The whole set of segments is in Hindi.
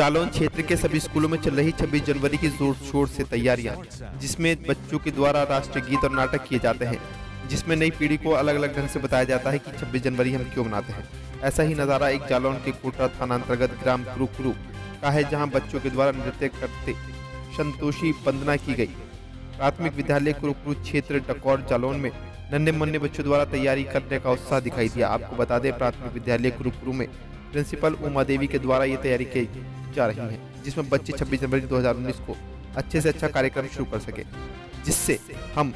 जालौन क्षेत्र के सभी स्कूलों में चल रही 26 जनवरी की ज़ोर शोर से तैयारियाँ, जिसमें बच्चों के द्वारा राष्ट्रीय गीत और नाटक किए जाते हैं। जिसमें नई पीढ़ी को अलग अलग ढंग से बताया जाता है कि 26 जनवरी हम क्यों मनाते हैं। ऐसा ही नज़ारा एक जालौन के कोटरा थाना अंतर्गत ग्राम कुरुकुरु का है, जहाँ बच्चों के द्वारा नृत्य करते संतोषी वंदना की गई। प्राथमिक विद्यालय कुरुकुरु क्षेत्र डकौर जालौन में नन्हे मुन्ने बच्चों द्वारा तैयारी करने का उत्साह दिखाई दिया। आपको बता दें, प्राथमिक विद्यालय कुरुकुरु में प्रिंसिपल उमा देवी के द्वारा ये तैयारी की जा रही है, जिसमें बच्चे 26 जनवरी 2019 को अच्छे से अच्छा कार्यक्रम शुरू कर सके, जिससे हम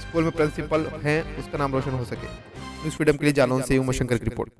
स्कूल में प्रिंसिपल हैं, उसका नाम रोशन हो सके। न्यूज़ फ्रीडम के लिए जालौन से उमा शंकर की रिपोर्ट।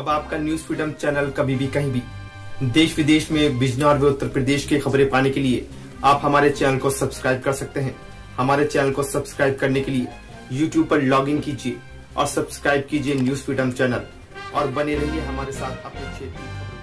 अब आपका न्यूज़ फ्रीडम चैनल कभी भी कहीं भी, देश विदेश में बिजनौर व उत्तर प्रदेश की खबरें पाने के लिए आप हमारे चैनल को सब्सक्राइब कर सकते हैं। हमारे चैनल को सब्सक्राइब करने के लिए यूट्यूब पर लॉग इन कीजिए और सब्सक्राइब कीजिए न्यूज़ फ्रीडम चैनल और बने रहिए हमारे साथ अपने क्षेत्र की खबरों।